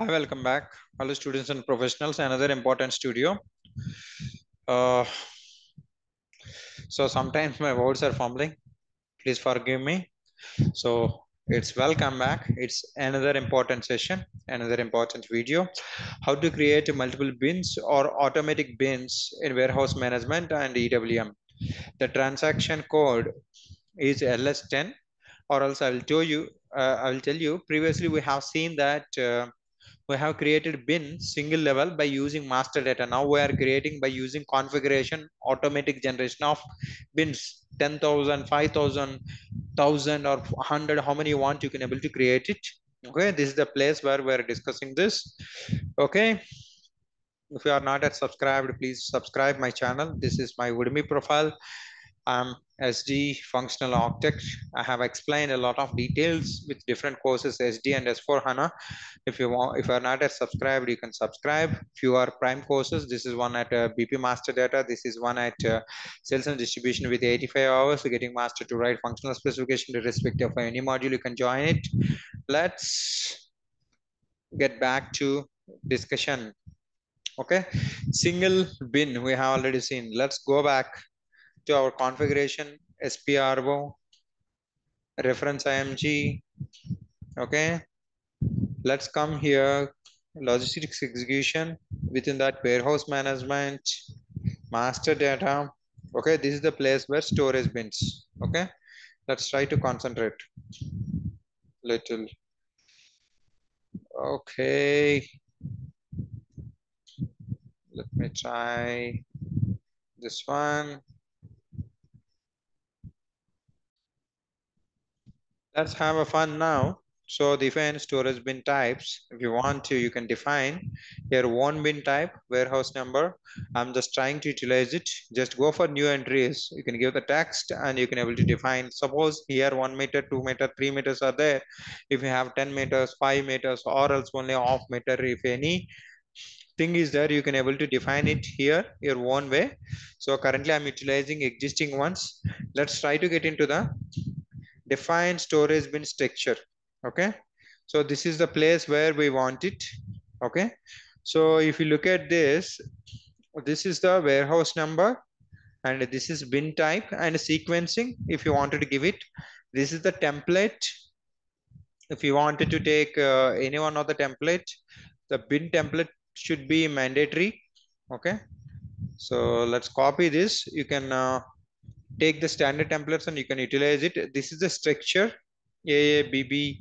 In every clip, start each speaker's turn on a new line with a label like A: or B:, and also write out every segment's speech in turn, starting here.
A: Hi, welcome back. Hello, students and professionals. Another important studio. Uh, so sometimes my words are fumbling. Please forgive me. So it's welcome back. It's another important session, another important video. How to create multiple bins or automatic bins in warehouse management and EWM. The transaction code is LS10 or else I will tell you, uh, I will tell you previously we have seen that uh, we have created bin single level by using master data. Now we are creating by using configuration, automatic generation of bins, 10,000, 5,000, 1000 or 100, how many you want, you can able to create it. Okay, this is the place where we're discussing this. Okay, if you are not yet subscribed, please subscribe my channel. This is my Udemy profile. I'm SD functional architect. I have explained a lot of details with different courses SD and S4 HANA. If you want, if you are not yet subscribed, you can subscribe. If you are prime courses, this is one at uh, BP Master Data. This is one at uh, Sales and Distribution with 85 hours. Getting master to write functional specification irrespective of any module, you can join it. Let's get back to discussion. Okay, single bin we have already seen. Let's go back to our configuration SPRO reference IMG. Okay, let's come here logistics execution within that warehouse management master data. Okay, this is the place where storage bins. Okay, let's try to concentrate little. Okay, let me try this one. Let's have a fun now. So define storage bin types. If you want to, you can define your one bin type, warehouse number. I'm just trying to utilize it. Just go for new entries. You can give the text and you can able to define. Suppose here one meter, two meter, three meters are there. If you have 10 meters, five meters, or else only half meter, if any thing is there, you can able to define it here your own way. So currently I'm utilizing existing ones. Let's try to get into the define storage bin structure okay? So this is the place where we want it okay? So if you look at this this is the warehouse number and this is bin type and sequencing if you wanted to give it. This is the template. If you wanted to take uh, any one of the template the bin template should be mandatory okay? So let's copy this. You can uh, take the standard templates and you can utilize it. This is the structure AA, BB,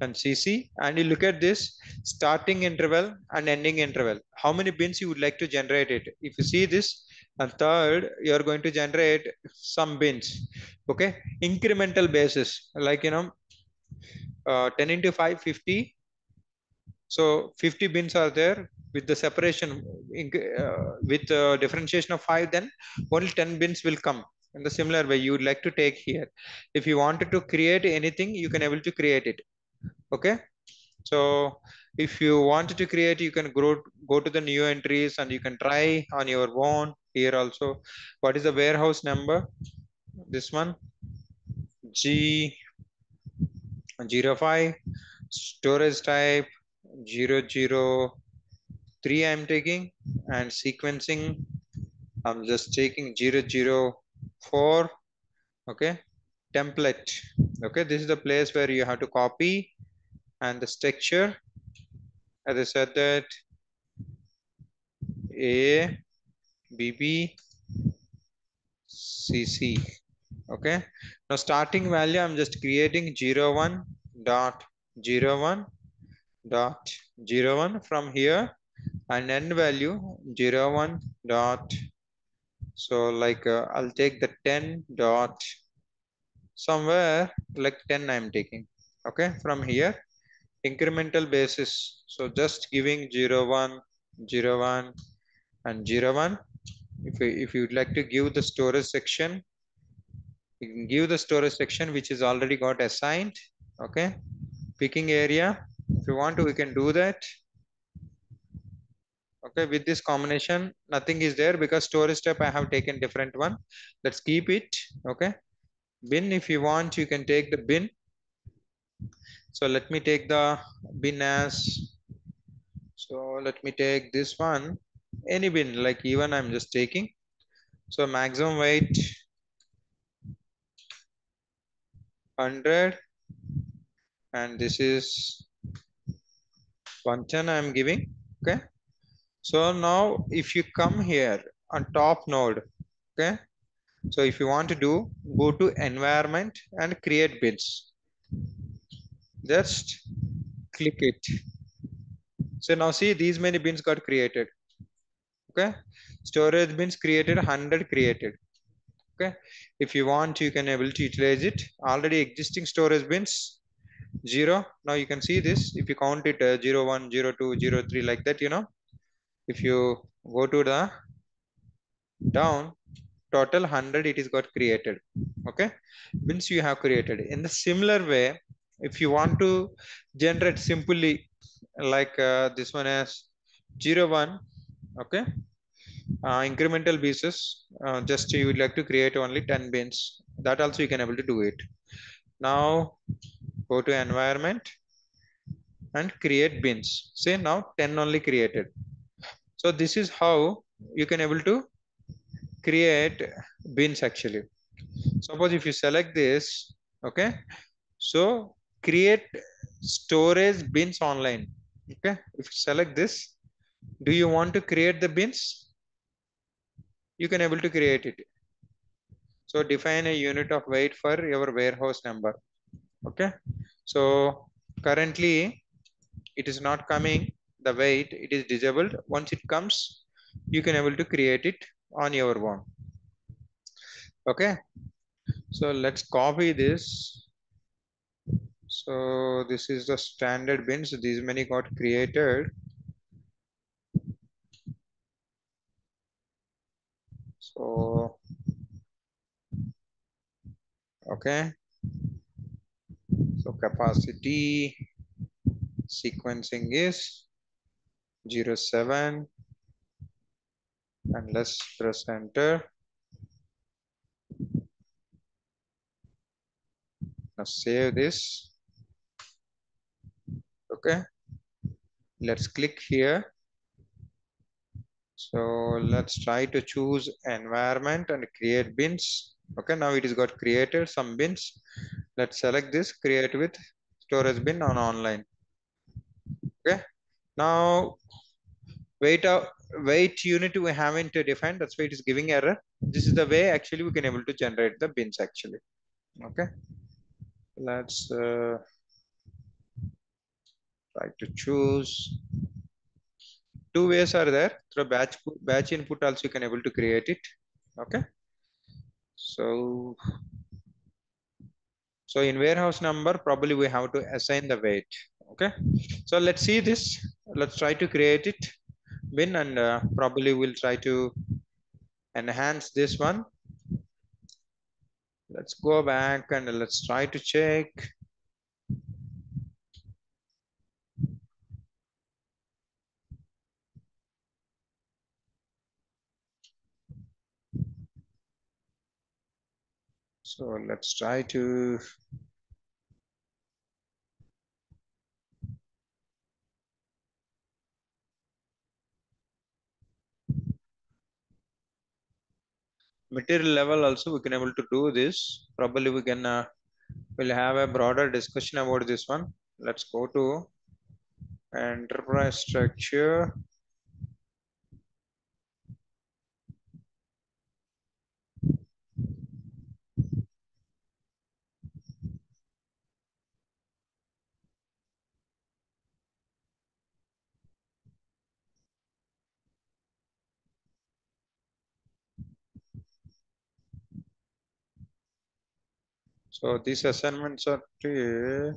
A: and CC. And you look at this starting interval and ending interval. How many bins you would like to generate it? If you see this, and third, you are going to generate some bins. Okay, incremental basis, like you know, uh, 10 into 5, 50. So 50 bins are there with the separation uh, with uh, differentiation of 5 then only 10 bins will come in the similar way you would like to take here. If you wanted to create anything you can able to create it. Okay? So if you wanted to create you can go go to the new entries and you can try on your own here also. What is the warehouse number? This one? G 05 storage type 003 i'm taking and sequencing. I'm just taking 00 for okay template. Okay this is the place where you have to copy and the structure. As i said that a bb cc okay. Now starting value i'm just creating 01 dot 01 dot 01 from here and end value 01 dot so like uh, I'll take the 10 dot somewhere like 10 I'm taking. Okay, from here incremental basis. So just giving 0, 1, 0, 1 and 0, 1. If, you, if you'd like to give the storage section, you can give the storage section which is already got assigned. Okay, picking area. If you want to, we can do that okay with this combination nothing is there because storage step i have taken different one. Let's keep it okay? Bin if you want you can take the bin. So let me take the bin as So let me take this one, any bin, like even I'm just taking. So maximum weight 100 and this is 110 I'm giving, okay? So now if you come here on top node, okay? So if you want to do, go to environment and create bins. Just click it. So now see these many bins got created. Okay. Storage bins created, 100 created. Okay. If you want, you can able to utilize it. Already existing storage bins, zero. Now you can see this. If you count it uh, 0, 1, 0, 2, 0, 3 like that, you know, if you go to the down, total 100 it is got created okay? Means you have created. In the similar way if you want to generate simply like uh, this one as 0 1 okay? Uh, incremental basis uh, just you would like to create only 10 bins. That also you can able to do it. Now go to environment and create bins. Say now 10 only created so this is how you can able to create bins actually. Suppose if you select this okay so create storage bins online okay. If you select this do you want to create the bins? You can able to create it. So define a unit of weight for your warehouse number okay. So currently it is not coming the weight it is disabled once it comes you can able to create it on your own. Okay? So let's copy this. So this is the standard bins. These many got created. So okay. So capacity sequencing is 07 and let's press enter. Now save this. Okay. Let's click here. So let's try to choose environment and create bins. Okay, now it is got created some bins. Let's select this, create with storage bin on online. Okay, now weight of weight unit we haven't defined that's why it is giving error. This is the way actually we can able to generate the bins actually. Okay. Let's uh, try to choose. Two ways are there. Through batch batch input also you can able to create it. Okay. So so in warehouse number probably we have to assign the weight. Okay. So let's see this let's try to create it bin and uh, probably we'll try to enhance this one. Let's go back and let's try to check. So let's try to material level also we can able to do this. Probably we can uh, we'll have a broader discussion about this one. Let's go to enterprise structure So these assignments are to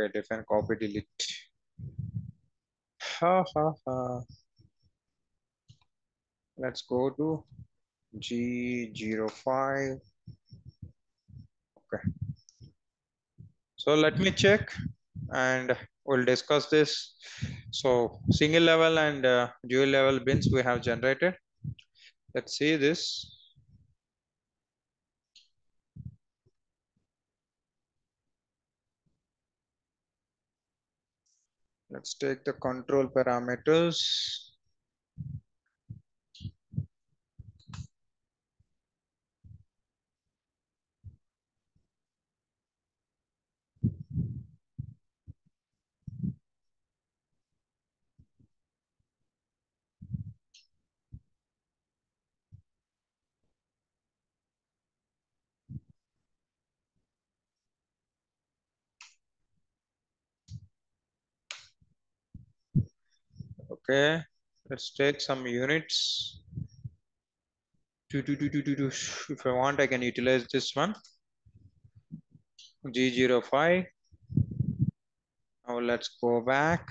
A: okay, define copy delete. Ha ha ha. Let's go to G05. Okay. So let me check and we'll discuss this So single level and uh, dual level bins we have generated. Let's see this. Let's take the control parameters. Okay, let's take some units. Do, do, do, do, do, do. If I want, I can utilize this one. G05. Now let's go back.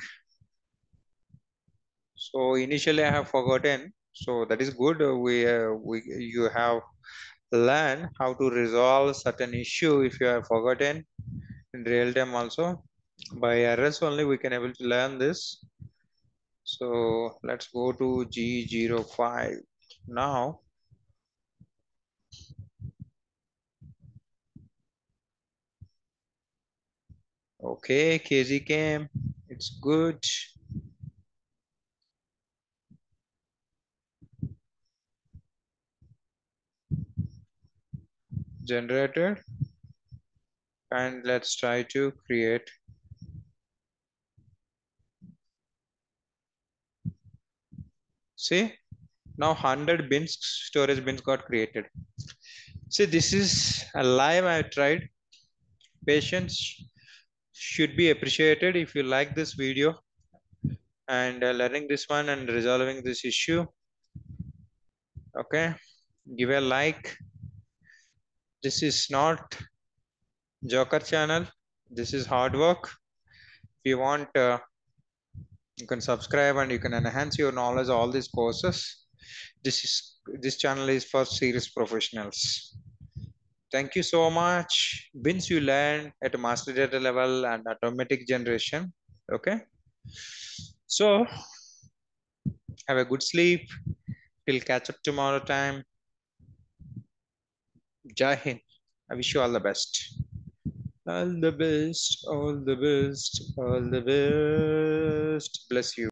A: So initially I have forgotten. So that is good. We, uh, we you have learned how to resolve certain issue if you have forgotten in real time also. By errors only we can able to learn this. So let's go to G05 now. Okay, KZ came. It's good. Generated. And let's try to create. See, now 100 bins, storage bins got created. See, this is a live I tried. Patience should be appreciated if you like this video and uh, learning this one and resolving this issue. Okay, give a like. This is not Joker channel. This is hard work. If you want, uh, you can subscribe and you can enhance your knowledge all these courses. This is this channel is for serious professionals. Thank you so much. Bins you learn at a master data level and automatic generation. Okay. So have a good sleep. We'll catch up tomorrow time. Jai Hind. I wish you all the best. All the best, all the best, all the best. Bless you.